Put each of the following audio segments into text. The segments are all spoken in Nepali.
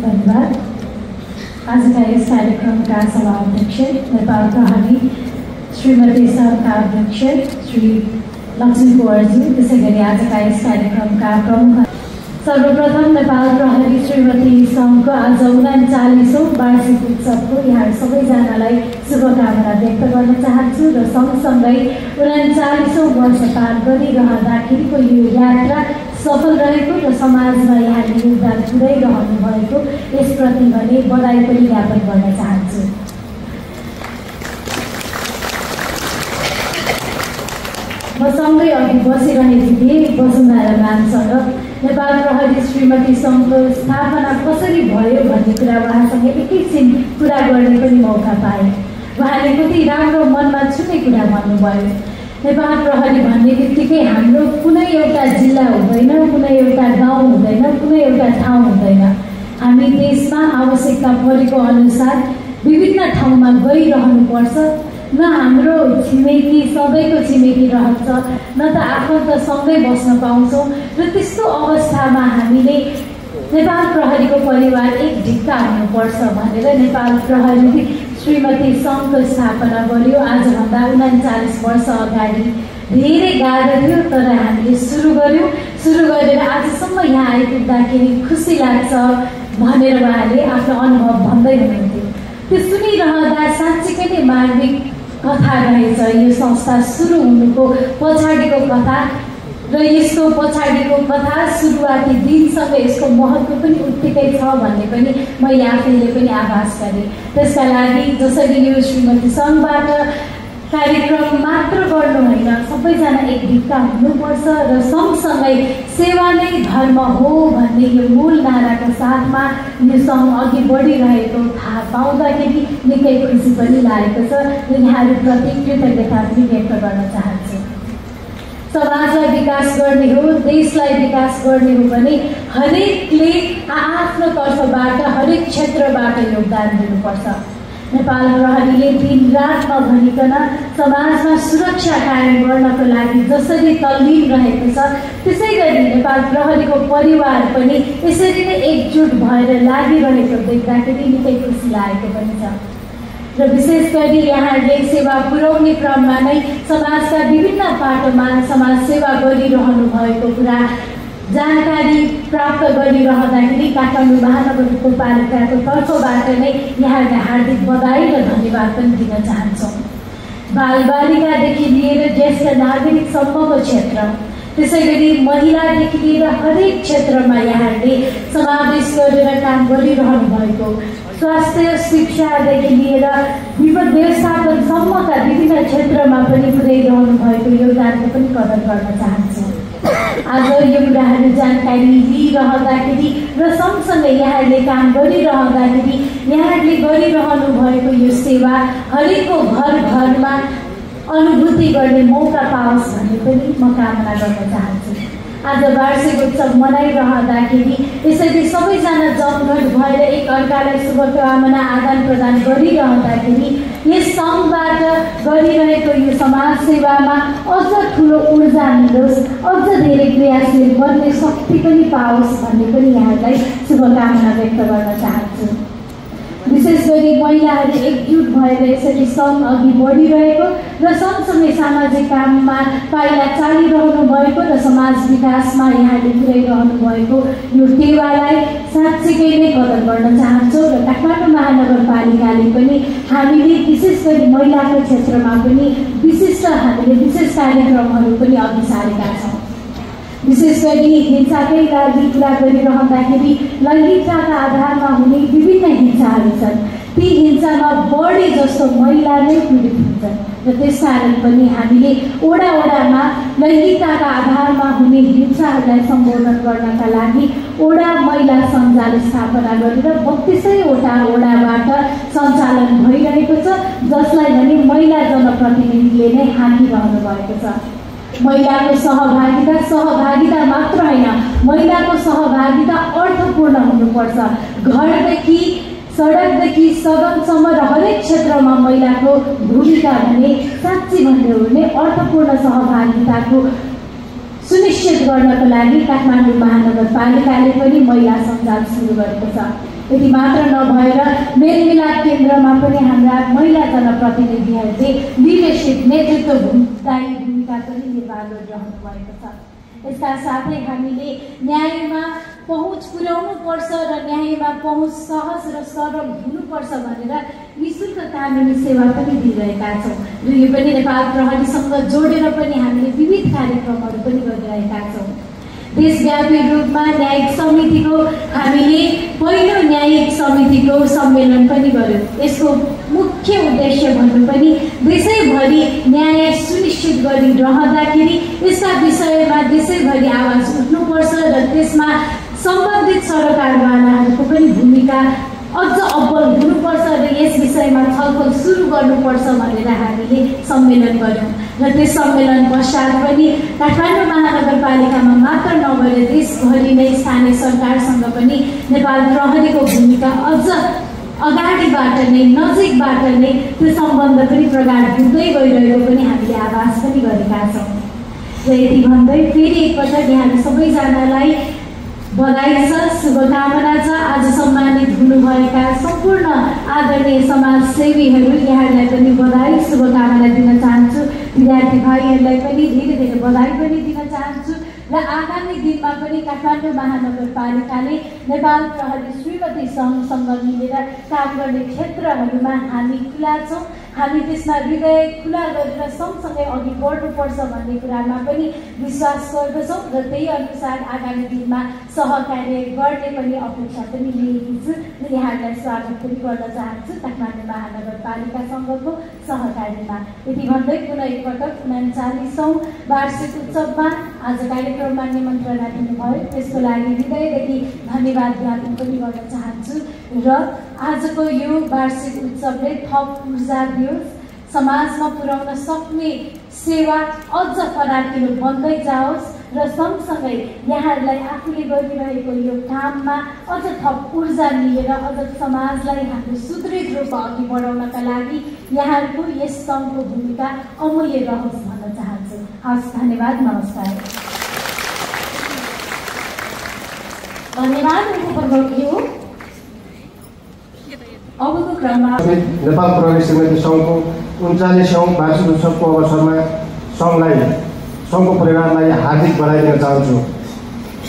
धन्यवाद। आजका यस कार्यक्रमका सभाध्यक्ष नेपाल प्रहरी श्रीमती सरका अध्यक्ष श्री लक्ष्मी कुँवरजी त्यसै गरी आजका यस कार्यक्रमका प्रमुख। सर्वप्रथम नेपाल प्रहरी श्रीमती सङ्घको आज उनाचालिसौँ वार्षिक उत्सवको यहाँ सबैजनालाई शुभकामना व्यक्त गर्न चाहन्छु र सँगसँगै उनाचालिसौँ वर्ष पार गरिरहँदाखेरिको यो यात्रा सफल रहेको र समाजमा यहाँले योगदान पुर्याइरहनु भएको यसप्रति भने बधाई पनि ज्ञापन गर्न चाहन्छु। म सँगै अघि बसिरहेकी थिएँ वसुन्धरा म्यामसँग नेपाल प्रहरी श्रीमती सङ्घको स्थापना कसरी भयो भन्ने कुरा उहाँसँग एकैछिन कुरा गर्ने पनि मौका पाएँ। उहाँले कति राम्रो मनमा छुट्टै कुरा भन्नुभयो। नेपाल प्रहरी भन्ने बित्तिकै हाम्रो कुनै एउटा जिल्ला हुँदैन कुनै एउटा गाउँ हुँदैन कुनै एउटा ठाउँ हुँदैन। हामी देशमा आवश्यकता परेको अनुसार विभिन्न ठाउँमा गइरहनुपर्छ। न हाम्रो छिमेकी सधैँको छिमेकी रहन्छ न त आफन्तसँगै बस्न पाउँछौँ। र त्यस्तो अवस्थामा हामीले नेपाल प्रहरीको परिवार एक ढिक्का हुनुपर्छ भनेर नेपाल प्रहरी श्रीमती सङ्घको स्थापना गर्यो आजभन्दा उनाचालिस वर्ष अगाडि धेरै गाह्रो थियो तर हामीले सुरु गऱ्यौँ सुरु गरेर आजसम्म यहाँ आइपुग्दाखेरि खुसी लाग्छ भनेर उहाँले आफ्नो अनुभव भन्दै हुनुहुन्थ्यो। त्यो सुनिरहँदा साँच्चीकै नै मार्मिक कथा रहेछ। यो संस्था सुरु हुनुको पछाडिको कथा र यसको पछाडिको कथा सुरुवाती दिनसँग यसको महत्त्व पनि उत्तिकै छ भन्ने पनि मैले आफैले पनि आभास गरेँ। त्यसका लागि जसरी यो श्रीमती सङ्घबाट कार्यक्रम मात्र गर्नु होइन सबैजना एक ढिक्का हुनुपर्छ र सँगसँगै सेवा नै धर्म हो भन्ने यो मूल नाराको साथमा यो सङ्घ अघि बढिरहेको थाहा पाउँदाखेरि निकै खुसी पनि लागेको छ। यहाँहरूप्रति कृतज्ञता पनि व्यक्त गर्न चाहन्छु। समाजलाई विकास गर्ने हो देशलाई विकास गर्ने हो भने हरेकले आफ्नो तर्फबाट हरेक क्षेत्रबाट योगदान दिनुपर्छ। नेपाल प्रहरीले दिन रात नभनिकन समाजमा सुरक्षा कायम गर्नको लागि जसरी तल्लीन रहेको छ त्यसै गरी नेपाल प्रहरीको परिवार पनि यसरी नै एकजुट भएर लागिरहेको देख्दाखेरि निकै खुसी लागेको पनि छ। र विशेष गरी यहाँहरूले सेवा पुर्याउने क्रममा नै समाजका विभिन्न पाटोमा समाज सेवा गरिरहनु भएको कुरा जानकारी प्राप्त गरिरहँदाखेरि काठमाडौँ महानगरपालिकाको तर्फबाट नै यहाँहरूलाई हार्दिक बधाई र धन्यवाद पनि दिन चाहन्छौँ। बालबालिकादेखि लिएर ज्येष्ठ नागरिकसम्मको क्षेत्र त्यसै गरी महिलादेखि लिएर हरेक क्षेत्रमा यहाँहरूले समावेश गरेर काम गरिरहनु भएको स्वास्थ्य शिक्षादेखि लिएर विपद व्यवस्थापनसम्मका विभिन्न क्षेत्रमा पनि पुर्याइरहनु भएको योगदानको पनि कदर गर्न चाहन्छु। आज यो कुराहरू जानकारी लिइरहँदाखेरि र सँगसँगै यहाँहरूले काम गरिरहँदाखेरि यहाँहरूले गरिरहनु भएको यो सेवा हरेकको घर घरमा अनुभूति गर्ने मौका पाओस् भन्ने पनि म कामना गर्न चाहन्छु। आज वार्षिक उत्सव मनाइरहँदाखेरि यसरी सबैजना जमघट भएर एक अर्कालाई शुभकामना आदान प्रदान गरिरहँदाखेरि यस सङ्घबाट गरिरहेको यो समाज सेवामा अझ ठुलो ऊर्जा मिलोस् अझ धेरै क्रियाशील बन्ने शक्ति पनि पाओस् भन्ने पनि यहाँलाई शुभकामना व्यक्त गर्न चाहन्छु। महिलाहरू एकजुट भएर यसरी सङ्घ अघि बढिरहेको र सँगसँगै सामाजिक काममा पाइला चालिरहनु भएको र समाज विकासमा यहाँले पुर्याइरहनु भएको यो टेवालाई साँच्चीकै नै कदर गर्न चाहन्छौँ र काठमाडौँ महानगरपालिकाले पनि हामीले विशेष गरी महिलाको क्षेत्रमा पनि विशिष्ट हामीले विशेष कार्यक्रमहरू पनि अघि सारेका छौँ। विशेष गरी हिंसाकै लागि कुरा गरिरहँदाखेरि लैङ्गिकताका आधारमा हुने विभिन्न हिंसाहरू छन्। ती हिंसामा बढी जस्तो महिला नै पीडित हुन्छन् र त्यसकारण पनि हामीले ओडा ओडामा लैङ्गिकताका आधारमा हुने हिंसाहरूलाई सम्बोधन गर्नका लागि ओडा महिला सञ्जाल स्थापना गरेर बत्तिसैवटा ओडाबाट सञ्चालन भइरहेको छ जसलाई भने महिला जनप्रतिनिधिले नै हाँकिरहनु भएको छ। महिलाको सहभागिता सहभागिता मात्र होइन महिलाको सहभागिता अर्थपूर्ण हुनुपर्छ। घरदेखि सडकदेखि सदनसम्म र हरेक क्षेत्रमा महिलाको भूमिका भने साँच्ची हो भने अर्थपूर्ण सहभागिताको सुनिश्चित गर्नको लागि काठमाडौँ महानगरपालिकाले पनि महिला सञ्जाल सुरु गरेको छ। यति मात्र नभएर मेलमिलाप केन्द्रमा पनि हाम्रा महिला जनप्रतिनिधिहरूले लिडरसिप नेतृत्व भूमिदायी भूमिका पनि निर्वाह गरिरहनु भएको छ। यसका साथै हामीले न्यायमा पहुँच पुर्याउनु पर्छ र न्यायमा पहुँच सहज र सरल हुनुपर्छ भनेर नि शुल्क कानुनी सेवा पनि दिइरहेका छौँ। र यो पनि नेपाल प्रहरीसँग जोडेर पनि हामीले विविध कार्यक्रमहरू पनि गरिरहेका छौँ। देशव्यापी रूपमा न्यायिक समितिको हामीले पहिलो न्यायिक समितिको सम्मेलन पनि गऱ्यौँ यसको मुख्य उद्देश्य भन्नु पनि देशैभरि न्याय सुनिश्चित गरिरहँदाखेरि यसका विषयमा देशैभरि आवाज उठ्नुपर्छ र त्यसमा सम्बन्धित सरकारवालाहरूको पनि भूमिका अझ अब्बल हुनुपर्छ र यस विषयमा छलफल सुरु गर्नुपर्छ भनेर हामीले सम्मेलन गऱ्यौँ र त्यस सम्मेलन पश्चात पनि काठमाडौँ महानगरपालिकामा मात्र नभएर देशभरि नै स्थानीय सरकारसँग पनि नेपाल प्रहरीको भूमिका अझ अगाडिबाट नै नजिकबाट नै त्यो सम्बन्ध पनि प्रगाड हुँदै गइरहेको पनि हामीले आभास पनि गरेका छौँ। र यति भन्दै फेरि एकपटक यहाँ सबैजनालाई बधाई छ शुभकामना छ आज सम्मानित हुनुभएका सम्पूर्ण आदरणीय समाजसेवीहरू यहाँहरूलाई पनि बधाई शुभकामना दिन चाहन्छु। विद्यार्थी भाइहरूलाई पनि धेरै धेरै बधाई पनि दिन चाहन्छु र आगामी दिनमा पनि काठमाडौँ महानगरपालिकाले नेपाल प्रहरी श्रीमती सङ्घसँग मिलेर काम गर्ने क्षेत्रहरूमा हामी खुला छौँ। हामी त्यसमा हृदय खुला गरेर सँगसँगै अघि बढ्नुपर्छ भन्ने कुरामा पनि विश्वास गर्दछौँ र त्यही अनुसार आगामी दिनमा सहकार्य गर्ने पनि अपेक्षा पनि लिएकी छु र यहाँहरूलाई स्वागत पनि गर्न चाहन्छु। काठमाडौँ महानगरपालिकासँगको सहकार्यमा। यति भन्दै पुनः एकपटक उनाचालिसौँ वार्षिक उत्सवमा आज कार्यक्रम कार्यक्रममा निमन्त्रणा दिनुभयो त्यसको लागि हृदयदेखि धन्यवाद ज्ञापन पनि गर्न चाहन्छु। र आजको यो वार्षिक उत्सवले थप ऊर्जा समाजमा पुर्याउन सक्ने सेवा अझ फराकिलो बन्दै जाओस् र सँगसँगै यहाँहरूलाई आफूले गरिरहेको यो काममा अझ थप ऊर्जा लिएर अझ समाजलाई हामीले सुदृढ रूपमा अघि बढाउनका लागि यहाँहरूको यस सङ्घको भूमिका अमूल्य रहोस् भन्न चाहन्छु। हस् धन्यवाद नमस्कार। धन्यवाद अबको नेपाल प्रहरी समिति सङ्घको उन्चालिसौँ वार्षिक उत्सवको अवसरमा सङ्घलाई सङ्घको परिवारलाई हार्दिक बधाई दिन चाहन्छु।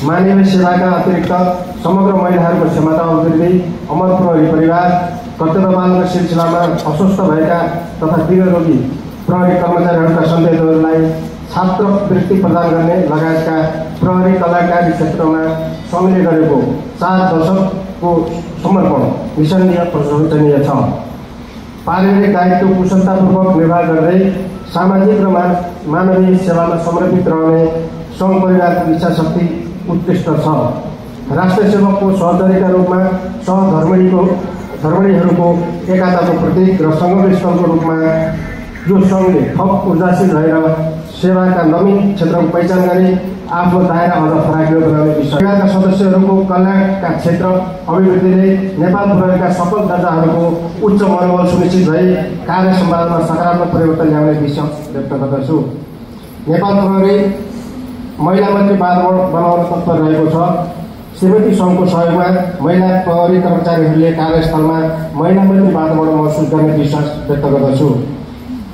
मानवीय सेवाका अतिरिक्त समग्र महिलाहरूको क्षमता अभिवृद्धि अमर प्रहरी परिवार कर्तव्य पालनको सिलसिलामा अस्वस्थ भएका तथा रोगी प्रहरी कर्मचारीहरूका सन्देहहरूलाई छात्रवृत्ति प्रदान गर्ने लगायतका प्रहरी कलाकारी क्षेत्रमा सङ्घले गरेको चार दशकको समर्पण निसन्देह प्रशंसनीय छ। पारिवारिक दायित्व कुशलतापूर्वक निर्वाह गर्दै सामाजिक र मानवीय सेवामा समर्पित रहने सङ्घ परिवारको इच्छा शक्ति उत्कृष्ट छ। राष्ट्र सेवकको सहचरीका रूपमा सहधर्मिणीको धर्मिणीहरूको एकताको प्रतीक र सङ्घस्थलको रूपमा यो सङ्घले थप ऊर्जाशील रहेर सेवाका नवीन क्षेत्रको पहिचान गरी आफ्नो दायरा अझ फराकिलो बनाउने विषय सदस्यहरूको कल्याणका क्षेत्र अभिवृद्धिले नेपाल प्रहरीका सफल दर्जाहरूको उच्च मनोबल सुनिश्चित भई कार्य सम्पादनमा सकारात्मक परिवर्तन ल्याउने विषय व्यक्त गर्दछु। नेपाल प्रहरी महिला मन्त्री वातावरण बनाउन तत्पर रहेको छ। श्रीमती सङ्घको सहयोगमा महिला प्रहरी कर्मचारीहरूले कार्यस्थलमा महिला मन्त्री वातावरण महसुस गर्ने विश्वास व्यक्त गर्दछु।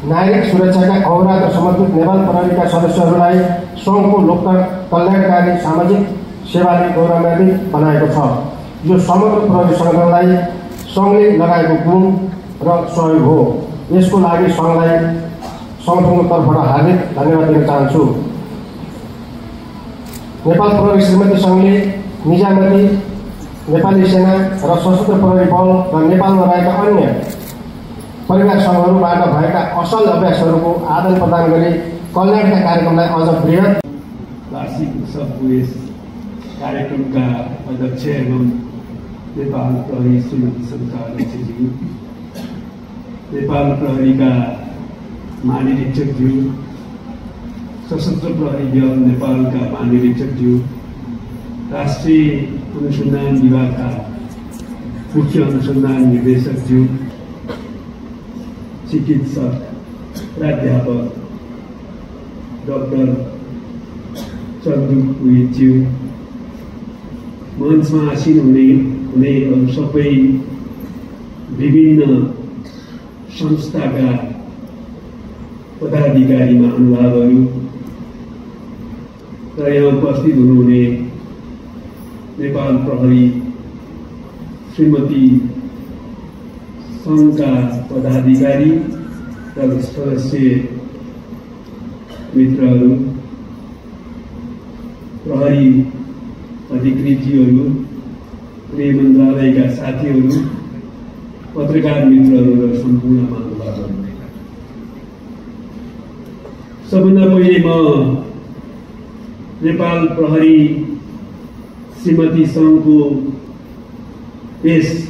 नागरिक सुरक्षाका अवराध र समर्पित नेपाल प्रहरीका सदस्यहरूलाई सङ्घको लोक कल्याणकारी सामाजिक सेवाले गौरवान्वित बनाएको छ। यो समग्र प्रहरी सङ्गठनलाई सङ्घले लगाएको गुण र सहयोग हो। यसको लागि सङ्घलाई सङ्गठनको तर्फबाट हार्दिक धन्यवाद दिन चाहन्छु। नेपाल प्रहरी श्रीमती सङ्घले निजामती नेपाली सेना र सशस्त्र प्रहरी बल र नेपालमा रहेका अन्य परिवार सङ्घहरूबाट भएका असल अभ्यासहरूको आदान प्रदान गरी कल्याणका कार्यक्रमलाई अझ वृहत वार्षिक उत्सवको यस कार्यक्रमका अध्यक्ष एवं नेपाल प्रहरी श्रीमती सङ्घका अध्यक्षज्यू नेपाल प्रहरीका महानिरीक्षकज्यू सशस्त्र प्रहरी दल नेपालका महानिरीक्षकज्यू राष्ट्रिय अनुसन्धान विभागका मुख्य अनुसन्धान निर्देशकज्यू चिकित्सक प्राध्यापक डक्टर चन्द्र उइज्यू मञ्चमा आसीन हुने हुने सबै विभिन्न संस्थाका पदाधिकारी महानुभावहरू र यहाँ उपस्थित हुनुहुने नेपाल प्रहरी श्रीमती सङ्घका पदाधिकारी र सदस्य मित्रहरू प्रहरी अधिकृतजीहरू गृह मन्त्रालयका साथीहरू पत्रकार मित्रहरू र सम्पूर्ण महानुभावहरू सबभन्दा पहिले म नेपाल प्रहरी श्रीमती सङ्घको यस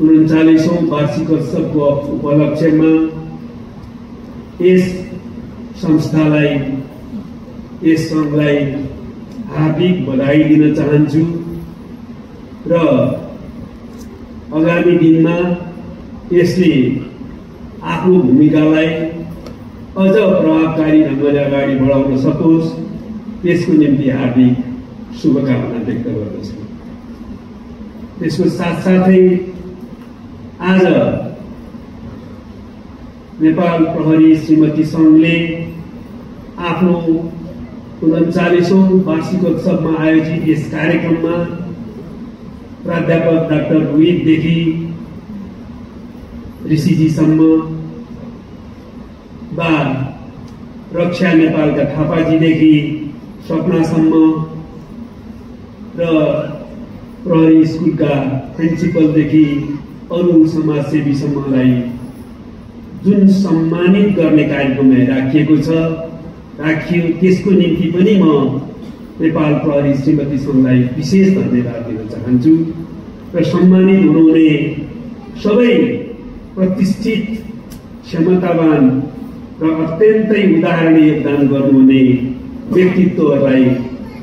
उन्चालिसौँ वार्षिकोत्सवको उपलक्ष्यमा यस संस्थालाई यस सङ्घलाई हार्दिक बधाई दिन चाहन्छु र आगामी दिनमा यसले आफ्नो भूमिकालाई अझ प्रभावकारी ढङ्गले अगाडि बढाउन सकोस्। त्यसको निम्ति हार्दिक शुभकामना व्यक्त गर्दछु। त्यसको साथसाथै आज नेपाल प्रहरी श्रीमती सङ्घले आफ्नो उन्चालिसौँ वार्षिकोत्सवमा आयोजित यस कार्यक्रममा प्राध्यापक डाक्टर रोहितदेखि ऋषिजीसम्म बा रक्षा नेपालका थापाजीदेखि स्वप्नासम्म र प्रहरी स्कुलका प्रिन्सिपलदेखि अरू समाजसेवीसम्मलाई जुन सम्मानित गर्ने कार्यक्रम राखिएको छ राखियो त्यसको निम्ति पनि म नेपाल प्रहरी श्रीमती सङ्घलाई विशेष धन्यवाद दिन चाहन्छु र सम्मानित हुनुहुने सबै प्रतिष्ठित क्षमतावान र अत्यन्तै उदाहरणीय योगदान गर्नुहुने व्यक्तित्वहरूलाई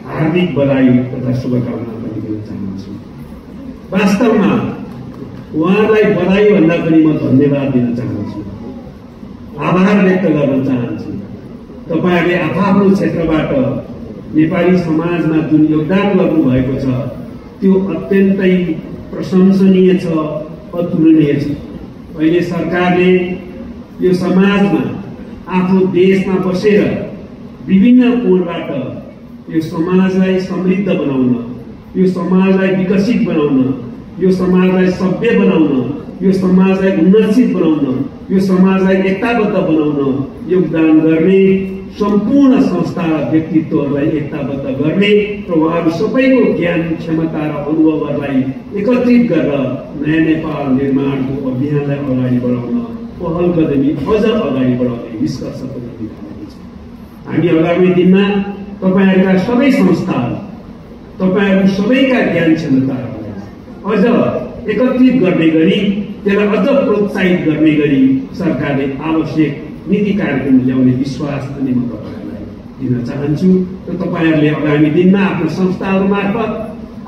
हार्दिक बधाई तथा शुभकामना पनि दिन चाहन्छु। वास्तवमा उहाँहरूलाई बधाई भन्दा पनि म धन्यवाद दिन चाहन्छु। आभार व्यक्त गर्न चाहन्छु। तपाईँहरूले आफ्नो क्षेत्रबाट नेपाली समाजमा जुन योगदान गर्नुभएको छ त्यो अत्यन्तै प्रशंसनीय छ अतुलनीय छ। अहिले सरकारले यो समाजमा आफ्नो देशमा बसेर विभिन्न कोणबाट यो समाजलाई समृद्ध बनाउन यो समाजलाई विकसित बनाउन यो समाजलाई सभ्य बनाउन यो समाजलाई उन्नतित बनाउन यो समाजलाई एकताबद्ध बनाउन योगदान गर्ने सम्पूर्ण संस्था र व्यक्तित्वहरूलाई एकताबद्ध गर्ने र उहाँहरू सबैको ज्ञान क्षमता र अनुभवहरूलाई एकत्रित गरेर नयाँ नेपाल निर्माणको अभियानलाई अगाडि बढाउन पहल कदमी अझ अगाडि बढाउने निष्कर्ष पनि हामी आगामी दिनमा तपाईँहरूका सबै संस्थाहरू तपाईँहरू सबैका ज्ञान क्षमताहरूलाई अझ एकत्रित गर्ने गरी त्यसलाई अझ प्रोत्साहित गर्ने गरी सरकारले आवश्यक नीति कार्यक्रम ल्याउने विश्वास पनि म तपाईँहरूलाई दिन चाहन्छु र तपाईँहरूले आगामी दिनमा आफ्नो संस्थाहरू मार्फत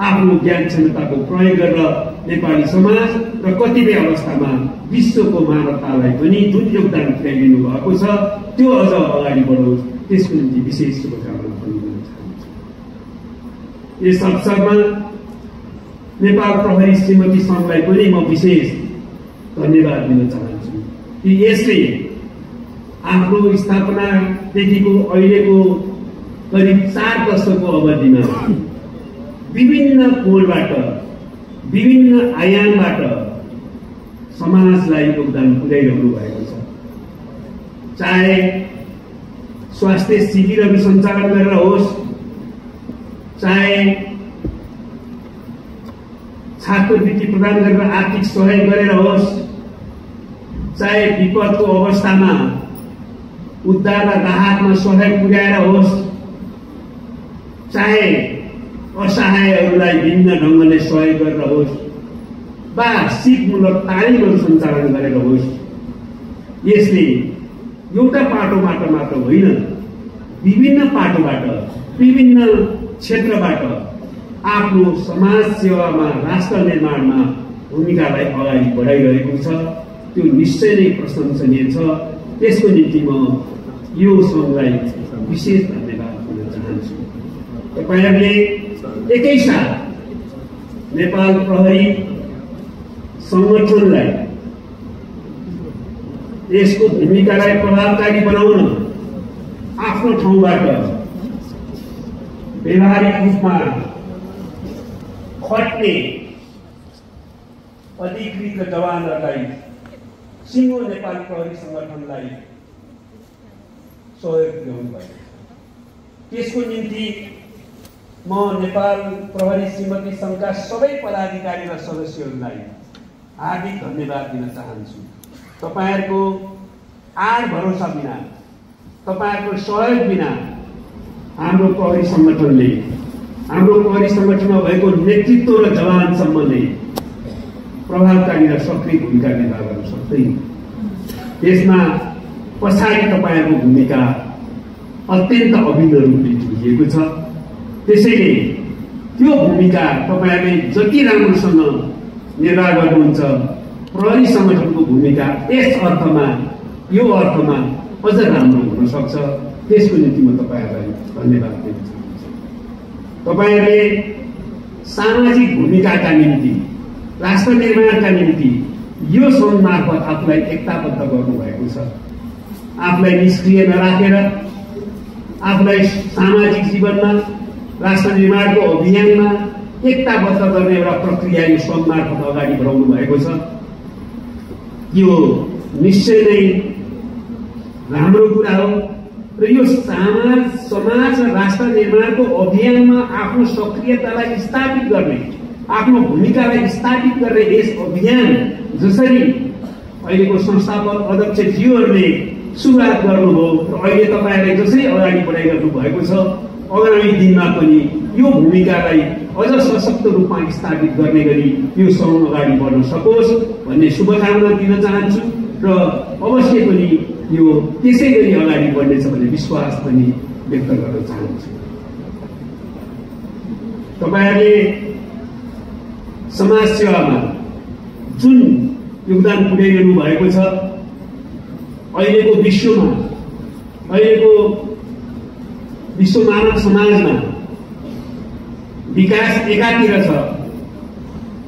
आफ्नो ज्ञान क्षमताको प्रयोग गरेर नेपाली समाज र कतिपय अवस्थामा विश्वको मानवतालाई पनि जुन योगदान पुर्याइदिनु भएको छ त्यो अझ अगाडि बढोस्। त्यसको निम्ति विशेष शुभकामना पनि दिन चाहन्छु। यस अवसरमा नेपाल प्रहरी श्रीमती सङ्घलाई पनि म विशेष धन्यवाद दिन चाहन्छु कि यसले आफ्नो स्थापनादेखिको अहिलेको करिब चार वर्षको अवधिमा विभिन्न कोणबाट विभिन्न आयामबाट समाजलाई योगदान पुर्याइरहनु भएको छ चाहे स्वास्थ्य शिविरहरू सञ्चालन गरेर होस् चाहे छात्रवृत्ति प्रदान गरेर आर्थिक सहयोग गरेर होस्। चाहे विपदको अवस्थामा उद्धार र राहतमा सहयोग पुर्याएर होस्। चाहे असहायहरूलाई भिन्न ढङ्गले सहयोग गरेर होस् वा सिपमूलक तालिमहरू सञ्चालन गरेर होस्। यसले एउटा पाटोबाट मात्र होइन विभिन्न पाटोबाट विभिन्न क्षेत्रबाट आफ्नो समाज सेवामा राष्ट्र निर्माणमा भूमिकालाई अगाडि बढाइरहेको छ। त्यो निश्चय नै प्रशंसनीय छ। त्यसको निम्ति म यो सङ्घलाई विशेष धन्यवाद दिन चाहन्छु। तपाईँहरूले एकैसाथ नेपाल प्रहरी सङ्गठनलाई यसको भूमिकालाई प्रभावकारी बनाउन आफ्नो ठाउँबाट व्यवहारिक रूपमा खट्ने अधिकृत जवानहरूलाई सिङ्गो नेपाली प्रहरी सङ्गठनलाई सहयोग पुर्याउनु भयो त्यसको निम्ति म नेपाल प्रहरी श्रीमती सङ्घका सबै पदाधिकारी र सदस्यहरूलाई हार्दिक धन्यवाद दिन चाहन्छु। तपाईँहरूको आड भरोसा बिना तपाईँहरूको सहयोग बिना हाम्रो प्रहरी सङ्गठनले हाम्रो प्रहरी सङ्गठनमा भएको नेतृत्व र जवानसम्मले प्रभावकारी र सक्रिय भूमिका निर्वाह गर्न सक्दैन। त्यसमा पछाडि तपाईँहरूको भूमिका अत्यन्त अभिन्न रूपले जोडिएको छ। त्यसैले त्यो भूमिका तपाईँहरूले जति राम्रोसँग निर्वाह गर्नुहुन्छ प्रहरी सङ्गठनको भूमिका यस अर्थमा यो अर्थमा अझ राम्रो हुन सक्छ। त्यसको निम्ति म तपाईँहरूलाई धन्यवाद दिन चाहन्छु तपाईँहरूले सामाजिक भूमिकाका निम्ति राष्ट्र निर्माणका निम्ति यो सङ्घ मार्फत आफूलाई एकताबद्ध गर्नुभएको छ। आफूलाई निष्क्रिय नराखेर आफूलाई सामाजिक जीवनमा राष्ट्र निर्माणको अभियानमा एकताबद्ध गर्ने एउटा प्रक्रिया यो सङ्घ मार्फत अगाडि बढाउनु भएको छ। यो निश्चय नै राम्रो कुरा हो। र यो समाज समाज र राष्ट्र निर्माणको अभियानमा आफ्नो सक्रियतालाई स्थापित गर्ने आफ्नो भूमिकालाई स्थापित गर्ने यस अभियान जसरी अहिलेको संस्थापक अध्यक्षज्यूहरूले सुरुवात गर्नुभयो र अहिले तपाईँहरूले जसरी अगाडि बढाइरहनु भएको छ आगामी दिनमा पनि यो भूमिकालाई अझ सशक्त रूपमा स्थापित गर्ने गरी यो सङ्घ अगाडि बढ्न सकोस् भन्ने शुभकामना दिन चाहन्छु। र अवश्य पनि यो त्यसै गरी अगाडि बढ्नेछ भन्ने विश्वास पनि व्यक्त गर्न चाहन्छु। तपाईँहरूले समाज सेवामा जुन योगदान पुर्याइरहनु भएको छ अहिलेको विश्वमा अहिलेको विश्व मानव समाजमा विकास एकातिर छ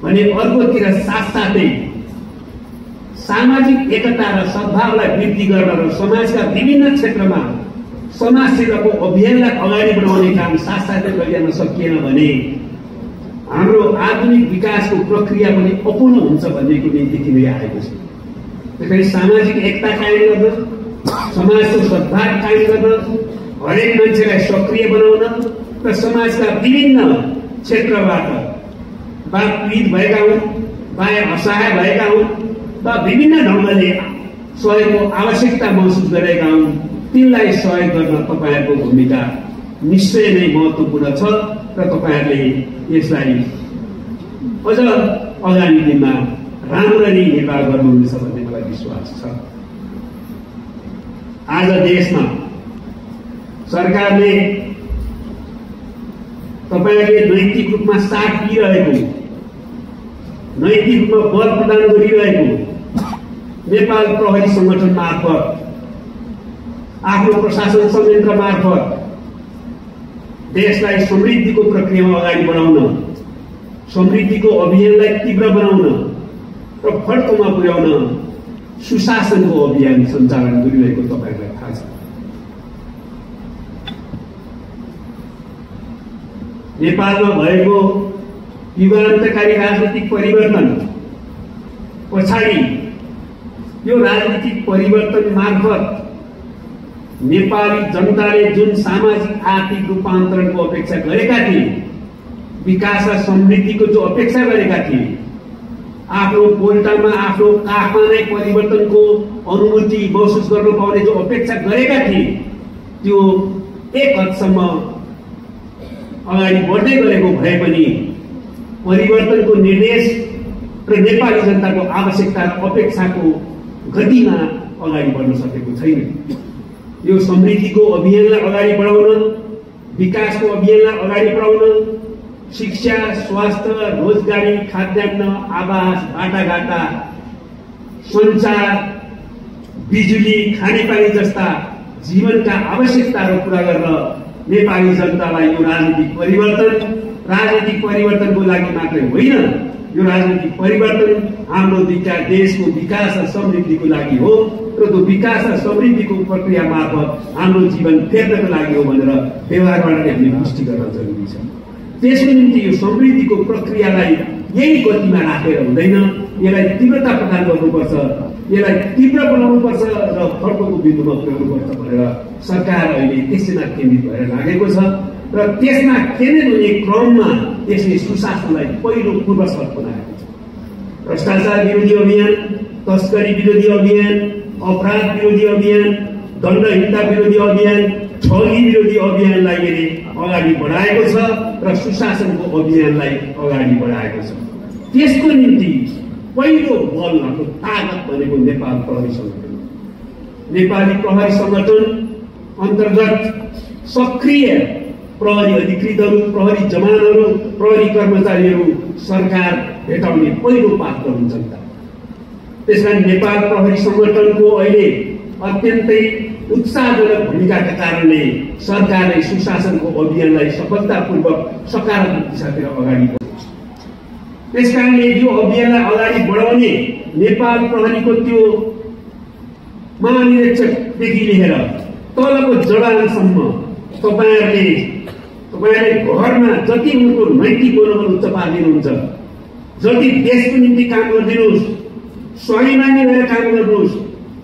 भने अर्कोतिर साथसाथै सामाजिक एकता र सद्भावलाई वृद्धि गर्न र समाजका विभिन्न क्षेत्रमा समाज सेवाको अभियानलाई अगाडि बढाउने काम साथसाथै गरिरहन सकिएन भने हाम्रो आधुनिक विकासको प्रक्रिया पनि अपूर्ण हुन्छ भन्ने कुनै देखिँदै आएको छ। त्यसरी सामाजिक एकता कायम गर्न समाजको सद्भाव कायम गर्न हरेक मान्छेलाई सक्रिय बनाउन र समाजका विभिन्न क्षेत्रबाट पीडित भएका हुन् वा असहाय भएका हुन् वा विभिन्न ढङ्गले सहयोगको आवश्यकता महसुस गरेका हुन् तिनलाई सहयोग गर्न तपाईँहरूको भूमिका निश्चय नै महत्त्वपूर्ण छ र तपाईँहरूले यसलाई अझ आगामी दिनमा राम्ररी निर्वाह गर्नुहुनेछ भन्ने मलाई विश्वास छ। आज देशमा सरकारले तपाईँहरूले नैतिक रूपमा साथ दिइरहेको नैतिक रूपमा बल प्रदान गरिरहेको नेपाल प्रहरी सङ्गठन मार्फत आफ्नो प्रशासन संयन्त्र मार्फत देशलाई समृद्धिको प्रक्रियामा अगाडि बढाउन समृद्धिको अभियानलाई तीव्र बनाउन र फड्कोमा पुर्याउन सुशासनको अभियान सञ्चालन गरिरहेको तपाईँहरूलाई थाहा छ। नेपालमा भएको युगान्तकारी राजनीतिक परिवर्तन पछाडि यो राजनीतिक परिवर्तन मार्फत नेपाली जनताले जुन सामाजिक आर्थिक रूपान्तरणको अपेक्षा गरेका थिए विकास र समृद्धिको जो अपेक्षा गरेका थिए आफ्नो पोल्टामा आफ्नो काखमा नै परिवर्तनको अनुभूति महसुस गर्न पाउने जो अपेक्षा गरेका थिए त्यो एक हदसम्म अगाडि बढ्दै गएको भए पनि परिवर्तनको निर्देश र नेपाली जनताको आवश्यकता र अपेक्षाको गतिमा अगाडि बढ्न सकेको छैन। यो समृद्धिको अभियानलाई अगाडि बढाउन विकासको अभियानलाई अगाडि बढाउन शिक्षा स्वास्थ्य रोजगारी खाद्यान्न आवास बाटाघाटा सञ्चार बिजुली खानेपानी जस्ता जीवनका आवश्यकताहरू पुरा गर्न नेपाली जनतालाई यो राजनीतिक परिवर्तन राजनीतिक परिवर्तनको लागि मात्रै होइन। यो राजनीतिक परिवर्तन हाम्रो विकास देशको विकास र समृद्धिको लागि हो र त्यो विकास र समृद्धिको प्रक्रिया मार्फत हाम्रो जीवन फेर्नको लागि हो भनेर व्यवहारबाट नै हामीले पुष्टि गर्न जरुरी छ। त्यसको निम्ति यो समृद्धिको प्रक्रियालाई यही गतिमा राखेर हुँदैन। यसलाई तीव्रता प्रदान गर्नुपर्छ। यसलाई तीव्र बनाउनुपर्छ र फर्कोको बिन्दुमा पुर्याउनुपर्छ भनेर सरकार अहिले त्यसैमा केन्द्रित भएर लागेको छ। र त्यसमा केन्द्रित हुने क्रममा यसले सुशासनलाई पहिलो पूर्व शर्त बनाएको छ भ्रष्टाचार विरोधी अभियान तस्करी विरोधी अभियान अपराध विरोधी अभियान दण्डहीनता विरोधी अभियान ठगी विरोधी अभियानलाई यसले अगाडि बढाएको छ र सुशासनको अभियानलाई अगाडि बढाएको छ त्यसको निम्ति पहिलो बल हाम्रो तागत भनेको नेपाल प्रहरी सङ्गठन। नेपाली प्रहरी सङ्गठन अन्तर्गत सक्रिय प्रहरी अधिकृतहरू प्रहरी जवानहरू प्रहरी कर्मचारीहरू सरकार भेटाउने पहिलो पात्र हुन्छन् त्यस कारण नेपाल प्रहरी सङ्गठनको अहिले अत्यन्तै उत्साहजनक भूमिकाका कारणले सरकारले सुशासनको अभियानलाई सफलतापूर्वक सकारात्मक दिशातिर अगाडि बढाएको छ त्यस कारणले यो अभियानलाई अगाडि बढाउने नेपाल प्रहरीको त्यो महानिरीक्षकदेखि लिएर तलको जवानसम्म तपाईँहरूले तपाईँहरूले घरमा जति उनको नैतिक मनोबल उच्च पारिदिनुहुन्छ जति देशको निम्ति काम गरिदिनुहोस् स्वाभिमानी भएर काम गर्नुहोस्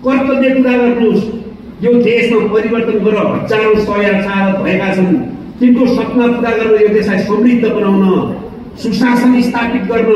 कर्तव्य पुरा गर्नुहोस् यो देशमा परिवर्तन गरेर हजारौँ सय चार भएका छन्। तिनको सपना पुरा गरेर यो देशलाई समृद्ध बनाउन सुशासन स्थापित गर्न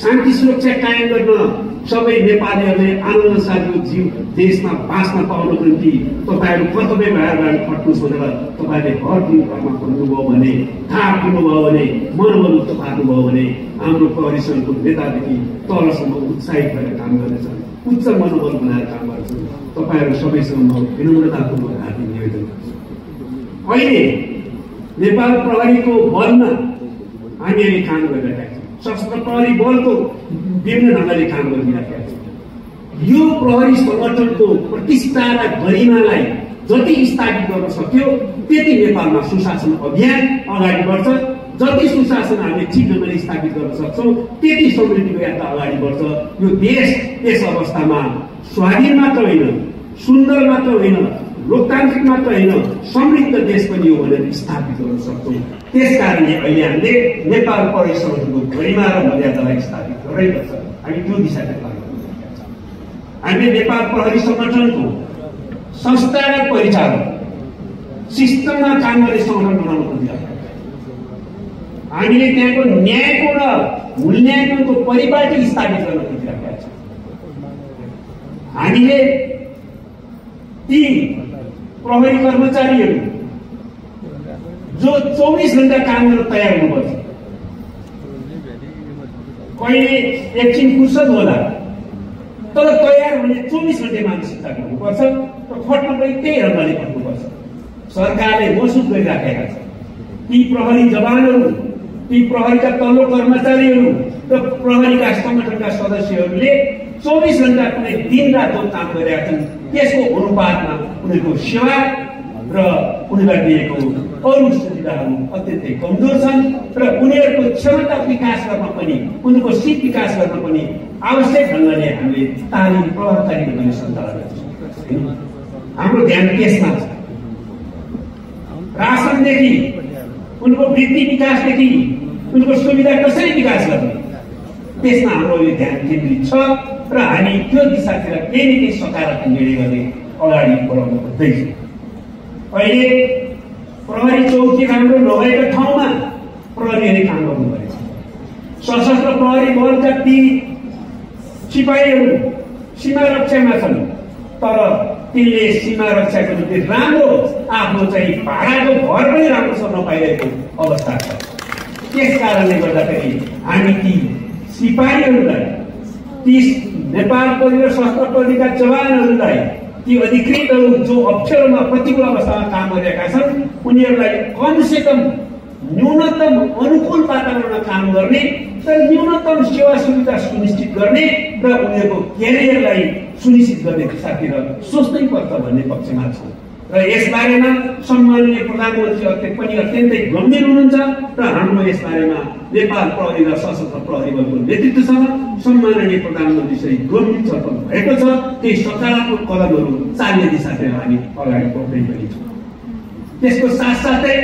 शान्ति सुरक्षा कायम गर्न सबै नेपालीहरूले आनन्द साथको जीव देशमा बाँच्न पाउनको निम्ति तपाईँहरू कर्तव्य भएर अगाडि खट्नुहोस् भनेर तपाईँले हर दिन घरमा पुग्नुभयो भने थाहा पुग्नुभयो भने मनोबल उच्च पार्नुभयो भने हाम्रो सङ्घको नेतादेखि तलसम्म उत्साहित भएर काम गर्नेछन् उच्च मनोबल बनाएर काम गर्छन् तपाईँहरू सबैसँग म विनम्रतापूर्वक हार्दिक निवेदन गर्छु। अहिले नेपाल प्रहरीको बलमा हामीहरूले काम गरिरहेका सशस्त्र प्रहरी बलको विभिन्न ढङ्गले काम गरिरहेका छौँ यो प्रहरी सङ्गठनको प्रतिष्ठा र गरिमालाई जति स्थापित गर्न सक्यो त्यति नेपालमा सुशासन अभियान अगाडि बढ्छ। जति सुशासन हामीले ठिक ढङ्गले स्थापित गर्न सक्छौँ त्यति समृद्धिको यात्रा अगाडि बढ्छ। यो देश यस अवस्थामा स्वाधीन मात्र होइन सुन्दर मात्र होइन। लोकतान्त्रिक मात्र होइन समृद्ध देश पनि हो भनेर स्थापित गर्न सक्छौँ। त्यस कारणले अहिले हामीले नेपाल प्रहरी सङ्गठनको गरिमा र मर्यादालाई स्थापित गर्नैपर्छ हामी त्यो छौँ। हामीले नेपाल प्रहरी सङ्गठनको संस्थागत परिचालन सिस्टममा काम गर्ने सङ्गठन बनाउन खोजिरहेका छौँ। हामीले त्यहाँको न्यायको र मूल्याङ्कनको परिपाटी स्थापित गर्न खोजिरहेका छौँ। हामीले ती प्रहरी कर्मचारीहरू जो चौबिस घन्टा काम गर्न तयार हुनुपर्छ कहिले एकछिन फुर्सद होला तर तयार हुने चौबिस घन्टे मानसिकता हुनुपर्छ र खट्न पनि त्यही ढङ्गले खट्नुपर्छ सरकारले मसुद गरिराखेका छ ती प्रहरी जवानहरू ती प्रहरीका तल्लो कर्मचारीहरू र प्रहरीका सङ्गठनका सदस्यहरूले चौबिस घन्टा कुनै दिन रात काम गरिरहेका छन् त्यसको अनुपातमा उनीहरूको सेवा र उनीहरूलाई दिएको अरू सुविधाहरू अत्यन्तै कमजोर छन् र उनीहरूको क्षमता विकास गर्न पनि उनीहरूको सिप विकास गर्न पनि आवश्यक ढङ्गले हामीले तालिम प्रभावकारी ढङ्गले सञ्चालन गर्छौँ। हाम्रो ध्यान त्यसमा छ। रासनदेखि उनको वृत्ति विकासदेखि उनको सुविधा कसरी विकास गर्ने? त्यसमा हाम्रो यो ध्यान केन्द्रित छ र हामी त्यो दिशातिर केही न केही सकारात्मक निर्णय गर्ने अगाडि बढाउन खोज्दैछौँ अहिले प्रहरी चौकी राम्रो नभएका ठाउँमा प्रहरीहरूले काम गर्नु परेछ सशस्त्र प्रहरी बलका ती सिपाहीहरू सीमा रक्षामा छन् तर तिनले सीमा रक्षाको निम्ति राम्रो आफ्नो चाहिँ भाडाको घर पनि राम्रोसँग नपाइरहेको अवस्था छ। त्यस कारणले गर्दाखेरि हामी ती सिपाहीहरूलाई ती नेपाल प्रहरी र सशस्त्र प्रहरीका जवानहरूलाई ती अधिकृतहरू जो अप्ठ्यारोमा प्रतिकूल अवस्थामा काम गरिरहेका छन् उनीहरूलाई कमसे कम न्यूनतम अनुकूल वातावरणमा काम गर्ने तर न्यूनतम सेवा सुविधा सुनिश्चित गर्ने र उनीहरूको क्यारियरलाई सुनिश्चित गर्ने दिशातिर सोच्नै पर्छ भन्ने पक्षमा छौँ र यसबारेमा सम्माननीय प्रधानमन्त्री पनि अत्यन्तै गम्भीर हुनुहुन्छ र हाम्रो यसबारेमा नेपाल प्रहरी र सशस्त्र प्रहरी बलको नेतृत्वसँग सम्माननीय प्रधानमन्त्रीसहित गम्भीर छलफल भएको छ। त्यही सकारात्मक कदमहरू चाल्ने दिशातिर हामी अगाडि बढ्दै पनि छौँ। त्यसको साथसाथै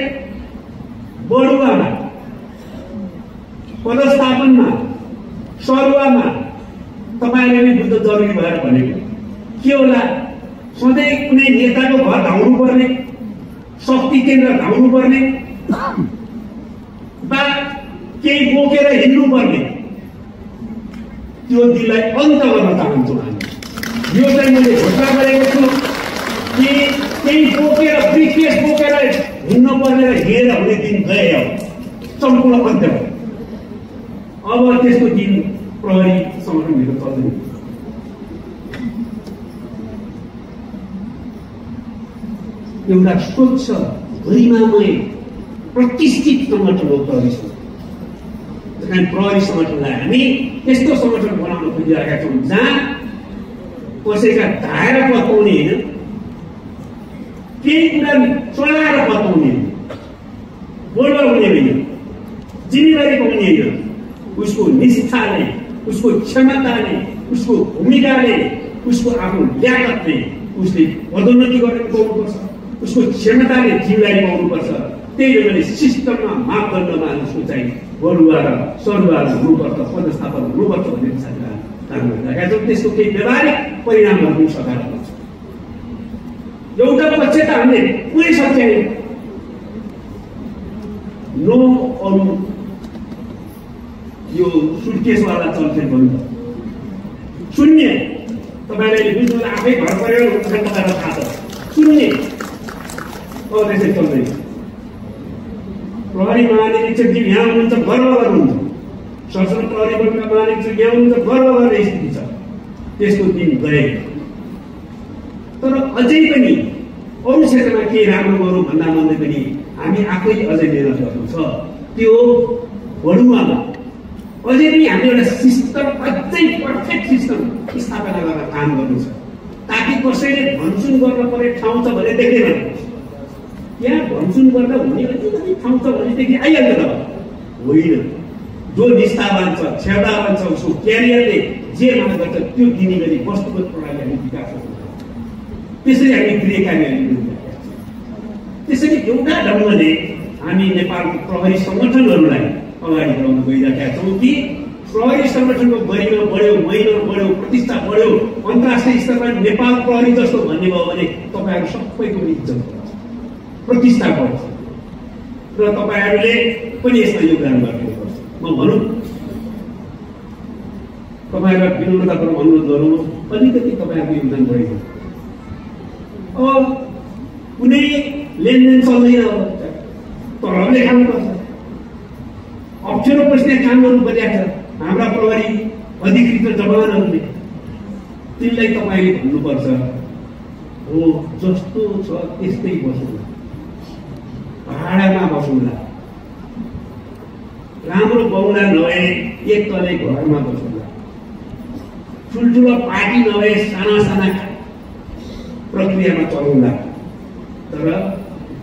बढुवामा पदस्थापनमा सरुवामा तपाईँले पनि बुझ्न जरुरी भएर भनेको के होला? सधैँ कुनै नेताको घर धाउनु पर्ने शक्ति केन्द्र धाउनु पर्ने वा केही बोकेर हिँड्नु पर्ने त्यो दिनलाई अन्त गर्न चाहन्छौँ हामी। यो चाहिँ मैले घोषणा गरेको छु कि केही बोकेर ब्रिकेस बोकेर हिँड्नु पर्ने र हिँडेर हुने दिन गए सम्पूर्ण अन्त्य अब त्यसको दिन प्रहरी सङ्गठनभित्र चल्दैन। एउटा स्वच्छ गरिमामय प्रतिष्ठित सङ्गठन हो प्रहरी सङ्गठन त्यस कारण प्रहरी सङ्गठनलाई हामी त्यस्तो सङ्गठन बनाउन खोजिरहेका छौँ जहाँ कसैका धाएर पत्याउने होइन केही कुरा चलाएर पत्याउने होइन हुने होइन जिम्मेवारी पाउने होइन उसको निष्ठाले उसको क्षमताले उसको भूमिकाले उसको आफ्नो ल्याकतले उसले पदोन्नति गरेर पाउनुपर्छ उसको क्षमताले जिम्मेवारी पाउनुपर्छ त्यही हो भने सिस्टममा मापदण्डमा उसको चाहिँ बढुवा र सरुवा हुनुपर्छ पदस्थापन हुनुपर्छ भन्ने दिशातिर काम गरिरहेका छौँ। त्यसको केही व्यवहारिक परिणामहरू पनि सकारात्मक छ एउटा पक्ष त हामीले पुरै सच्यायौँ नो अरू यो सुटकेसवाला चलखेल भन्नु त शून्य। तपाईँले बुझ्नु आफै घर परेर थाहा छ। शून्य। अब त्यसै चल्दैन प्रहरी महानिरीक्षकजी यहाँ हुनुहुन्छ गर्व गर्नुहुन्छ सशस्त्र प्रहरी बलका महानिरीक्षक यहाँ हुनुहुन्छ गर्व गर्ने स्थिति छ त्यसको दिन गए तर अझै पनि अरू क्षेत्रमा के राम्रो गरौँ भन्दा भन्दै पनि हामी आफै अझै गर्नु छ त्यो बढुवामा अझै पनि हामीले एउटा सिस्टम अझै पर्फेक्ट सिस्टम स्थापना गरेर काम गर्नु छ ताकि कसैले भनसुन गर्न पर्ने ठाउँ छ भने देख्दैन यहाँ भनसुन गर्दा हुने अलिकति ठाउँ छ भनेदेखि आइहाल्छ त होइन जो निष्ठावान छ क्षमतावान छ उसको क्यारियरले जे माग गर्छ त्यो दिने गरी वस्तुगत प्रणाली हामी विकास त्यसरी हामी गृह गरिरहेका छौँ त्यसरी एउटा ढङ्गले हामी नेपालको प्रहरी सङ्गठनहरूलाई अगाडि बढाउन गइरहेका छौँ कि प्रहरी सङ्गठनको गरिमा बढ्यो महिना बढ्यो प्रतिष्ठा बढ्यो अन्तर्राष्ट्रिय स्तरमा नेपाल प्रहरी जस्तो भन्ने भयो भने तपाईँहरू सबैको इज्जत प्रतिष्ठा बढ्छ र तपाईँहरूले पनि यसमा योगदान गर्नुपर्छ म भनौँ तपाईँहरूलाई विनम्रतापूर्वक अनुरोध गरौँ अलिकति तपाईँहरूको योगदान बढेको अब कुनै लेनदेन चल्दैन अब खानुपर्छ अप्ठ्यारो बस्ने काम गर्नु परिरहेको छ हाम्रा प्रहरी अधिकृत जवानहरूले तिनलाई तपाईँले भन्नुपर्छ हो जस्तो छ त्यस्तै बसौँला भाडामा बसौँला। राम्रो बौला नभए एक तले घरमा बसौँला। ठुल्ठुलो पार्टी नभए साना साना प्रक्रियामा चलाउँला तर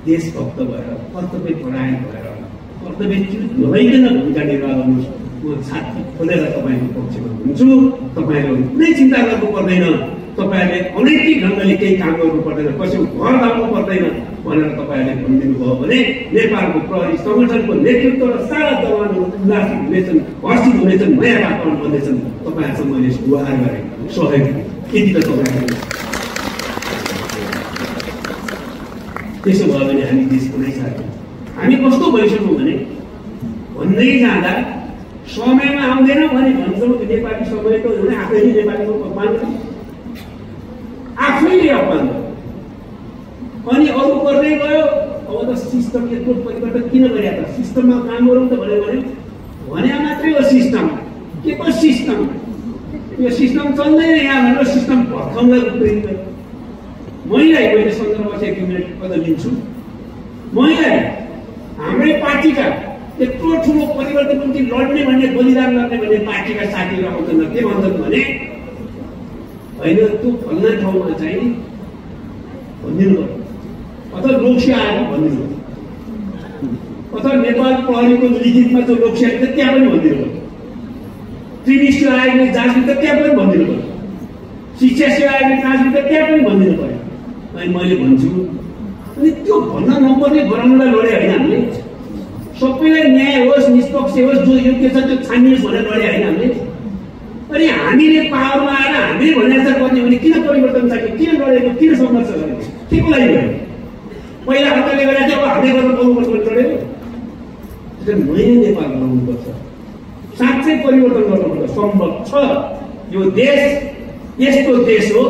देशभक्त भएर कर्तव्य परायण भएर कर्तव्यच्युत नभइकन भूमिका निर्वाह गर्नुहोस् म छाती खोलेर तपाईँको पक्षमा हुन्छु। तपाईँहरू कुनै चिन्ता गर्नु पर्दैन। तपाईँहरूले अनैतिक ढङ्गले केही काम गर्नु पर्दैन। कसैको घर धाउनु पर्दैन। भनेर तपाईँहरूले भनिदिनु भयो भने नेपालको प्रहरी सङ्गठनको नेतृत्व र सारा जवानहरू उल्लासित हुनेछन् हर्षित हुनेछन् नयाँ वातावरण बन्नेछन् तपाईँहरूसँग मैले गुहार गरेँ सहयोग यति त तपाईँहरू त्यसो भयो भने हामी देश कुनै सक्छौँ हामी कस्तो भइसक्यौँ भने भन्दै जाँदा समयमा आउँदैन भने भन्छौँ नेपाली समय त हुने आफैले नेपालीको अपमान आफैले अपमान अनि अरू गर्दै गयो अब त सिस्टम यत्रो परिवर्तन किन गरे त? सिस्टममा काम गरौँ त भन्यो। भने मात्रै हो सिस्टम के को सिस्टम यो सिस्टम चल्दैन यहाँ भनेर सिस्टम भर्खङ्गा उफ्रिन्छ महिलाई मैले सन्दर्भ एक मिनट लिन्छु। महिलाई हाम्रै पार्टीका यत्रो ठुलो परिवर्तनको निम्ति लड्ने भन्ने बलिदान गर्ने भन्ने पार्टीका साथीहरू आउँछन् के भन्छन् भने होइन त्यो फल्ना ठाउँमा चाहिँ भनिदिनु पर्यो अथवा लोकसेवा आयोग भनिदिनु अथवा नेपाल प्रहरीको लिखितमा जो लोकसेवा छ त्यहाँ पनि भनिदिनु भयो त्रिविष्ट आयोगले जाँच त त्यहाँ पनि भनिदिनु भयो शिक्षा सेवा आयोगले जाँच त त्यहाँ पनि भनिदिनु पऱ्यो अनि मैले भन्छु अनि त्यो भन्न नपर्ने गराउनलाई लडे होइन हामीले। सबैलाई न्याय होस् निष्पक्ष होस् जो योग्य छ त्यो छानियोस् भनेर लडे होइन हामीले। अनि हामीले पावरमा आएर हामीले चाहिँ गर्ने भने किन परिवर्तन चाहियो? किन लडेको? किन सङ्घर्ष गरेको के को लागि भयो? पहिला हत्याले गरेर चाहिँ अब हामीले गर्न पाउनुपर्छ त्यसले नयाँ नेपाल बनाउनुपर्छ साँच्चै परिवर्तन गर्नुपर्छ। सम्भव छ। यो देश यस्तो देश हो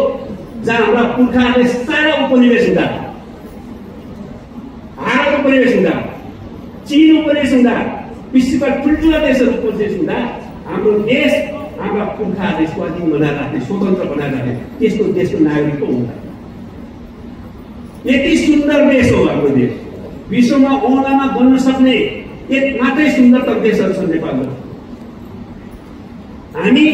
जहाँ हाम्रा पुर्खाहरूले सारा उपनिवेश हुँदा भारत उपनिवेश हुँदा चिन उपनिवेश हुँदा विश्वका ठुल्ठुला देशहरू उपनिवेश हुँदा हाम्रो देश हाम्रा पुर्खाहरूले स्वाधीन बनाएर राख्ने स्वतन्त्र बनाएर राख्ने त्यस्तो देशको नागरिक पो हुँदा। यति सुन्दर देश हो हाम्रो देश। विश्वमा औँलामा बन्न सक्ने एक मात्रै सुन्दरतम देशहरू छन् नेपालमा। हामी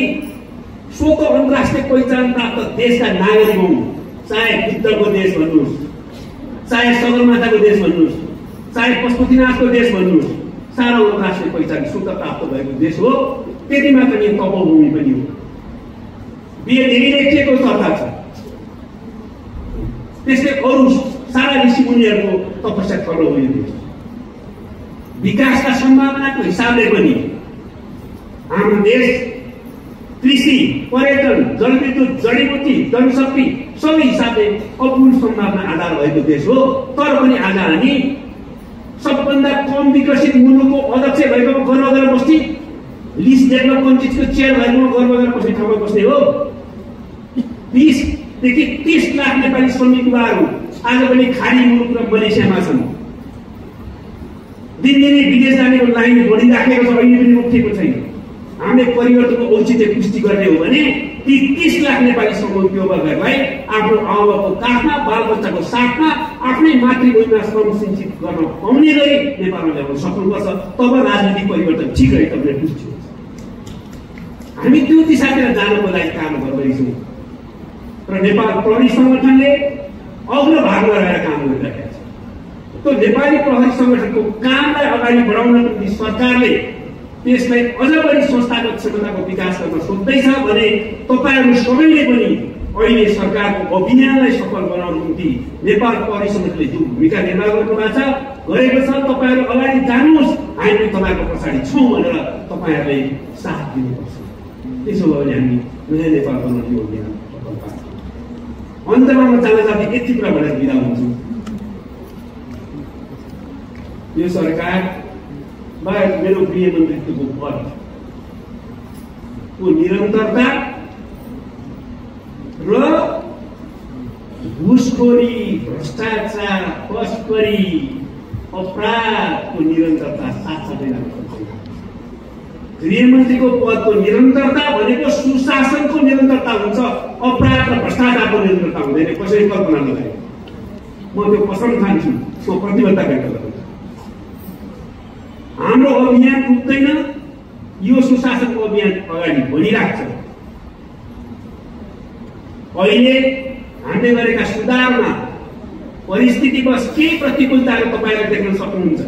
स्वत अन्तर्राष्ट्रिय पहिचान प्राप्त देशका नागरिक हौँ। चाहे बुद्धको देश भन्नुहोस् चाहे सगरमाथाको देश भन्नुहोस् चाहे पशुपतिनाथको देश भन्नुहोस् सारा अन्तर्राष्ट्रिय पहिचान स्वत प्राप्त भएको देश हो। त्यति मात्र तपभूमि पनि हो। बिहे धेरै लेखिएको कथा छ। त्यसले अरू सारा ऋषि मुनिहरूको तपस्या खड्रो हो यो देश विकासका सम्भावनाको हिसाबले पनि हाम्रो देश कृषि पर्यटन जलविद्युत जडीबुटी जनशक्ति सबै हिसाबले अपूर्ण सम्भावना आधार भएको देश हो। तर पनि आज हामी सबभन्दा कम विकसित मुलुकको अध्यक्ष भएकोमा गर्व गरेर बस्ने लिस्ट डेभलप कन्ट्रिजको चेयर भएकोमा गर्व गरेर बस्ने ठाउँमा बस्ने हो। बिसदेखि तिस लाख नेपाली श्रमिक युवाहरू आज पनि खाडी मुलुक र मलेसियामा छन्। दिनदिनै विदेश जानेको लाइन बढिराखेको छ अहिले पनि उठेको छैन। हामीले परिवर्तनको औचित्य पुष्टि गर्ने हो भने ती तिस लाख नेपाली समूह युवकहरूलाई आफ्नो आमाको काखमा बालबच्चाको साथमा आफ्नै मातृभूमिमा श्रम सिंचित गर्न पाउने गरी नेपालमा ल्याउन सक्नुपर्छ। तब राजनीतिक परिवर्तन ठिक रहेछ पुष्टि हुन्छ हामी त्यो दिशातिर जानको लागि काम गर्दैछौँ। र नेपाल प्रहरी सङ्गठनले अग्लो भागमा रहेर काम गरिरहेका छ। त्यो नेपाली प्रहरी सङ्गठनको कामलाई अगाडि बढाउनको निम्ति सरकारले त्यसलाई अझ बढी संस्थागत क्षमताको विकास गर्न सोध्दैछ भने तपाईँहरू सबैले पनि अहिले सरकारको अभियानलाई सफल बनाउनको निम्ति नेपाल प्रहरी समितिले जुन भूमिका निर्वाह गर्नु भएको छ गरेको छ तपाईँहरू अगाडि जानुहोस् हामी तपाईँको पछाडि छौँ भनेर तपाईँहरूले साथ दिनुपर्छ। त्यसो भयो भने हामी नयाँ नेपाल बनाउने अभियान अन्तमा म जान जाँदा यति कुरा भनेर बिदा हुन्छु यो सरकार बाहेक मेरो गृह मन्त्रीत्वको पद को निरन्तरता र घुसखोरी भ्रष्टाचार तस्करी अपराधको निरन्तरता साथसाथै राख्नुपर्छ गृहमन्त्रीको पदको निरन्तरता भनेको सुशासनको निरन्तरता हुन्छ अपराध र भ्रष्टाचारको निरन्तरता हुँदैन। कसरी कल्पना लगाए म त्यो कसम खान्छु म प्रतिबद्धता व्यक्त गर्छु हाम्रो अभियान पुग्दैन यो सुशासनको अभियान अगाडि बढिरहेको छ। अहिले हामीले गरेका सुधारमा परिस्थितिवश के प्रतिकूलताहरू तपाईँले देख्न सक्नुहुन्छ?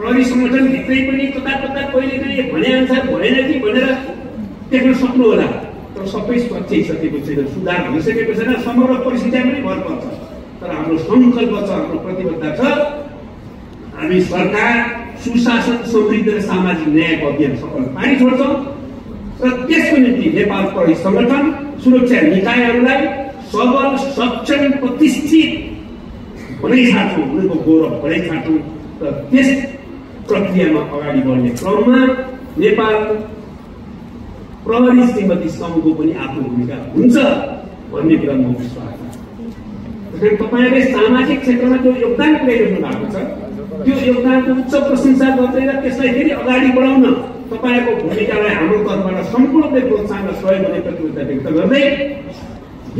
प्रहरी सङ्गठनभित्रै पनि कता कता कहिले कहिले भने अनुसार कि भनेर देख्न सक्नुहोला तर सबै स्वच्छ सकेको छैन सुधार भइसकेको छैन। समग्र परिस्थिति पनि भर पर्छ। तर हाम्रो सङ्कल्प छ हाम्रो प्रतिबद्धता छ। हामी सरकार सुशासन समृद्ध र सामाजिक न्यायको अभियान सफल पारी छोड्छौँ। र त्यसको निम्ति नेपाल प्रहरी सङ्गठन सुरक्षा निकायहरूलाई सबल सक्षम प्रतिष्ठित हुनै छाड्छौँ उनीहरूको गौरव बढै छाड्छौँ र त्यस प्रक्रियामा अगाडि बढ्ने क्रममा नेपाल प्रहरी श्रीमती सङ्घको पनि आफ्नो भूमिका हुन्छ भन्ने कुरा म विश्वास छ तपाईँहरूले सामाजिक क्षेत्रमा जो योगदान पुर्याइरहनु भएको छ। त्यो योगदानको उच्च प्रशंसा गर्दै र त्यसलाई फेरि अगाडि बढाउन तपाईँहरूको भूमिकालाई हाम्रो तर्फबाट सम्पूर्ण रूपले प्रोत्साहन र सहयोग गर्ने प्रतिबद्धता व्यक्त गर्दै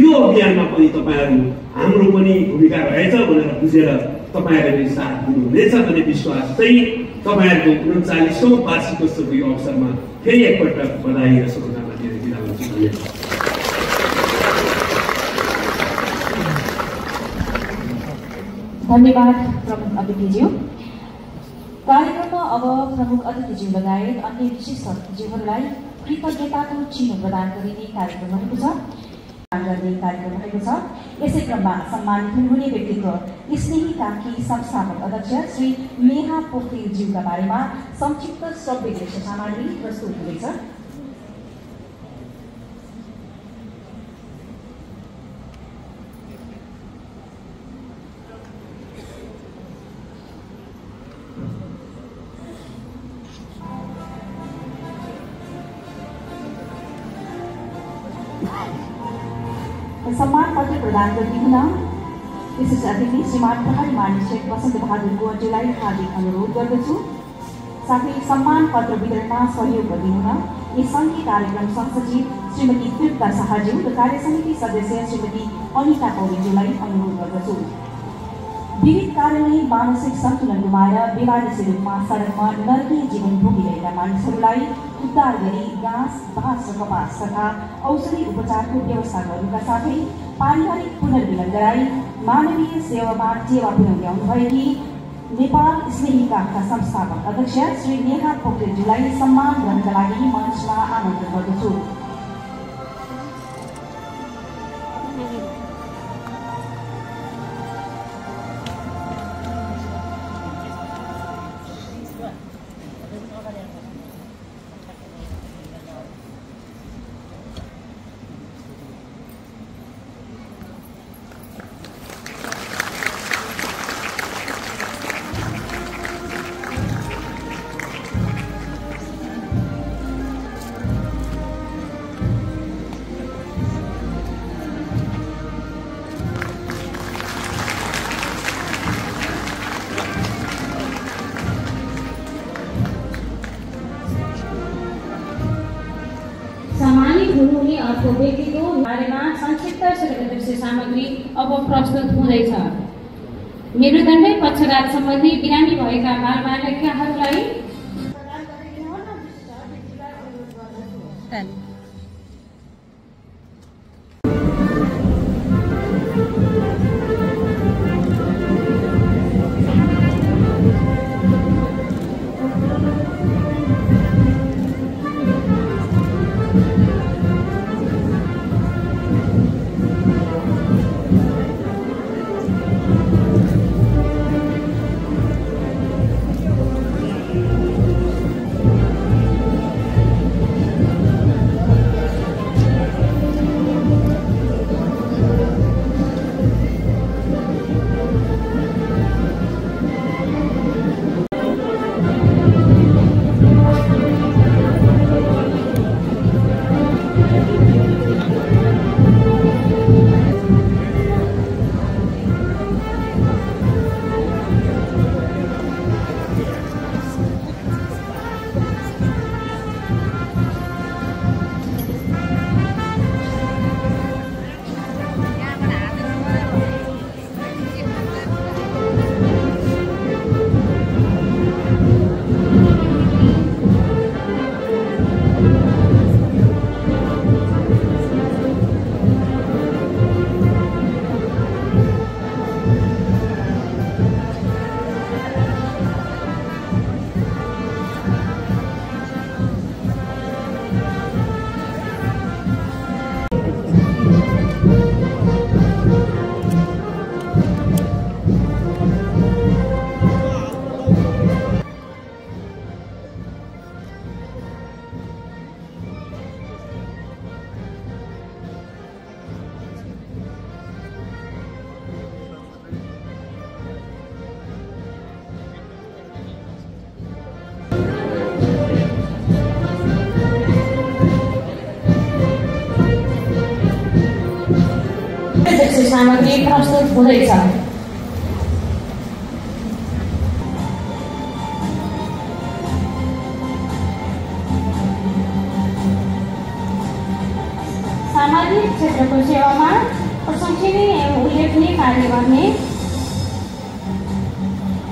यो अभियानमा पनि तपाईँहरू हाम्रो पनि भूमिका रहेछ भनेर बुझेर तपाईँहरूले साथ दिनुहुनेछ भन्ने विश्वास चाहिँ तपाईँहरूको उन्चालिसौँ वार्षिकोत्सवको यो अवसरमा फेरि एकपल्ट बधाई र शुभकामना दिएर बिदा हुन्छु धन्यवाद धन्यवाद प्रमुख अतिथिज्यू। कार्यक्रममा अब प्रमुख अतिथिज्यू लगायत अन्य विशिष्ट अतिथिज्यूहरूलाई कृतज्ञताको चिन्ह प्रदान गरिने कार्यक्रम रहेको छ। गर्ने कार्यक्रम रहेको छ। यसै क्रममा सम्मानित हुनुहुने व्यक्तित्व स्नेही काकी संस्थापक अध्यक्ष श्री नेहा पोखरेलज्यूका बारेमा संक्षिप्त दृश्य सामग्री प्रस्तुत हुँदैछ। सम्मान पत्र प्रदान गरिदिन विशिष्ट अतिथि श्रीमान प्रहरी मानिसेक वसन्त बहादुर गोवटेलाई हार्दिक अनुरोध गर्दछु। साथै सम्मान पत्र वितरणमा सहयोग गरिदिनुहुन यस सङ्घीय कार्यक्रम संसचिव श्रीमती तृप्ता शाहज्यू र कार्यसमिति सदस्य श्रीमती अनिता पौडेलज्यूलाई अनुरोध गर्दछु। विविध कारणले मानसिक सन्तुलन गुमाएर विवादित रूपमा सडकमा नरकीय जीवन भोगिरहेका मानिसहरूलाई उद्धार गरी घाँस बाँस र कपास तथा औषधि उपचारको व्यवस्था गर्नुका साथै पारिवारिक पुनर्मिलन गराई मानवीय सेवामा टेवा पुर्याउँदै आउनुभएकी नेपाल स्नेही काखका संस्थापक अध्यक्ष श्री नेहा पोखरेलज्यूलाई सम्मान गर्नका लागि मञ्चमा आमन्त्रण गर्दछु अर्को व्यक्तिको बारेमा संक्षिप्त दृश्य सामग्री अब प्रस्तुत हुँदैछ। मेरुदण्डै पक्षघात सम्बन्धी बिरामी भएका बालबालिकाहरूलाई दृश्य सामग्री प्रस्तुत हुँदैछ सामाजिक क्षेत्रको सेवामा प्रशंसनीय उल्लेखनीय कार्य गर्ने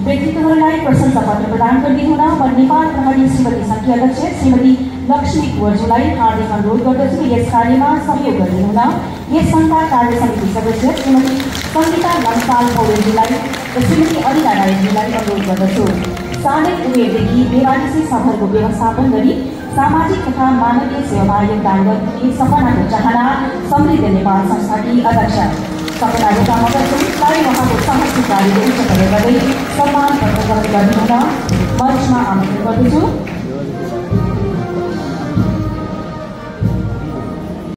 व्यक्तित्वहरूलाई प्रशंसा पत्र प्रदान गरिदिनुहुन म नेपाल प्रहरी श्रीमती सङ्घीय अध्यक्ष श्रीमती लक्ष्मी कुवरज्यूलाई हार्दिक अनुरोध गर्दछु यस कार्यमा सहयोग गरिदिनुहुन यस सङ्घका कार्य समिति सदस्य श्रीमती सङ्गीता लम्पाल पौडेलज्यूलाई र श्रीमती अनिला राईजीलाई अनुरोध गर्दछु। सानै उमेरदेखि बेवालिसी सफलको व्यवस्थापन गरी सामाजिक तथा मानवीय सेवामा योगदान गर्ने सपनाको चाहना समृद्ध नेपाल संस्थाकी अध्यक्ष। सपना रोका मगरलाई उहाँको साहसिक कार्यको गर्दै सम्मान पत्र ग्रहण गर्नुहुन मञ्चमा आमन्त्रण गर्दछु।